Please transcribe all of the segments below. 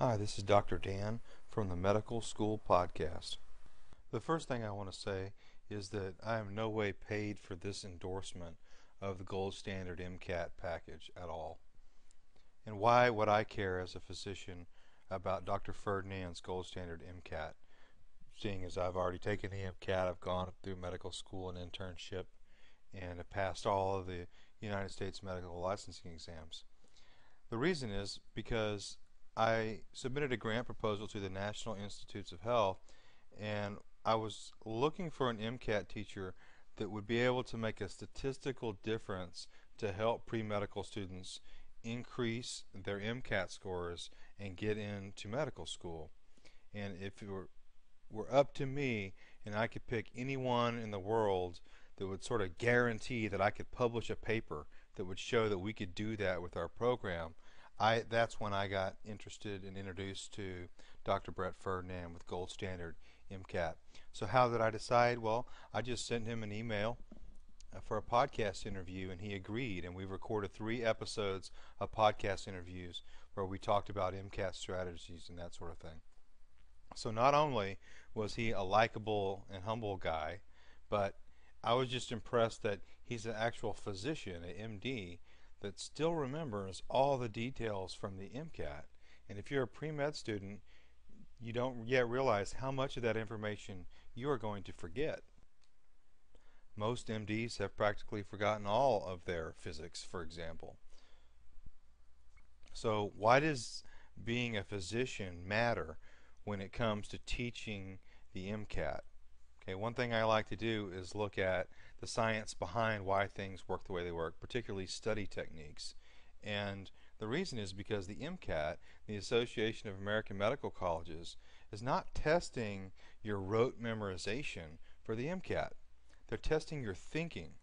Hi, this is Dr. Dan from the Medical School Podcast. The first thing I want to say is that I am no way paid for this endorsement of the gold standard MCAT package at all. And why would I care as a physician about Dr. Ferdinand's gold standard MCAT? Seeing as I've already taken the MCAT, I've gone through medical school and internship, and have passed all of the United States medical licensing exams. The reason is because I submitted a grant proposal to the National Institutes of Health and I was looking for an MCAT teacher that would be able to make a statistical difference to help pre-medical students increase their MCAT scores and get into medical school. And if it were, were up to me and I could pick anyone in the world that would sort of guarantee that I could publish a paper that would show that we could do that with our program, I that's when I got interested and introduced to Dr. Brett Ferdinand with Gold Standard MCAT. So how did I decide? Well, I just sent him an email uh, for a podcast interview and he agreed and we recorded three episodes of podcast interviews where we talked about MCAT strategies and that sort of thing. So not only was he a likable and humble guy, but I was just impressed that he's an actual physician, an MD, that still remembers all the details from the MCAT. And if you're a pre-med student, you don't yet realize how much of that information you are going to forget. Most MDs have practically forgotten all of their physics, for example. So why does being a physician matter when it comes to teaching the MCAT? Okay, one thing I like to do is look at the science behind why things work the way they work, particularly study techniques. And the reason is because the MCAT, the Association of American Medical Colleges, is not testing your rote memorization for the MCAT. They're testing your thinking.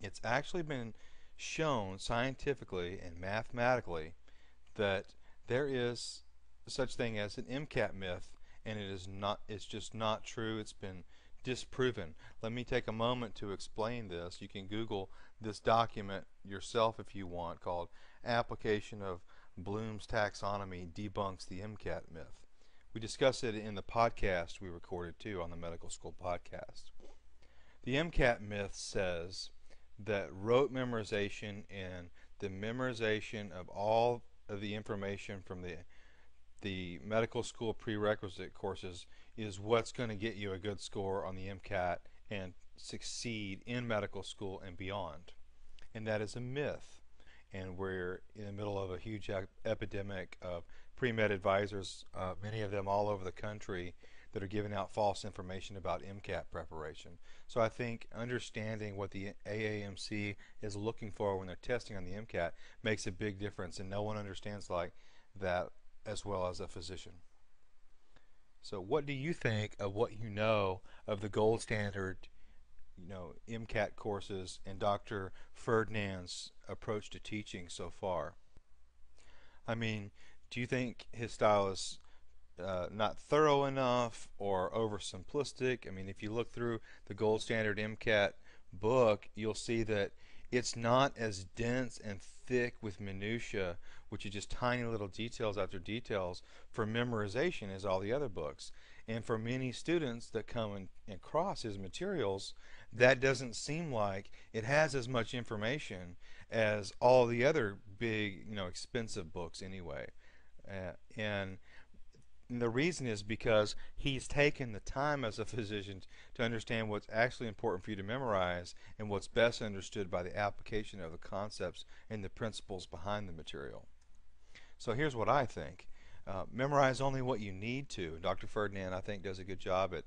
It's actually been shown scientifically and mathematically that there is such thing as an MCAT myth and it is not it's just not true it's been disproven. Let me take a moment to explain this. You can google this document yourself if you want called application of Bloom's taxonomy debunks the MCAT myth. We discuss it in the podcast we recorded too on the medical school podcast. The MCAT myth says that rote memorization and the memorization of all of the information from the the medical school prerequisite courses is what's going to get you a good score on the MCAT and succeed in medical school and beyond. And that is a myth. And we're in the middle of a huge epidemic of pre-med advisors, uh, many of them all over the country, that are giving out false information about MCAT preparation. So I think understanding what the AAMC is looking for when they're testing on the MCAT makes a big difference, and no one understands like that as well as a physician. So what do you think of what you know of the gold standard, you know, MCAT courses and Dr. Ferdinand's approach to teaching so far? I mean, do you think his style is uh, not thorough enough or oversimplistic? I mean, if you look through the gold standard MCAT book, you'll see that it's not as dense and thick with minutia, which is just tiny little details after details for memorization as all the other books. And for many students that come and, across his materials, that doesn't seem like it has as much information as all the other big, you know, expensive books anyway. Uh, and and the reason is because he's taken the time as a physician to understand what's actually important for you to memorize and what's best understood by the application of the concepts and the principles behind the material. So here's what I think. Uh, memorize only what you need to. Dr. Ferdinand, I think, does a good job at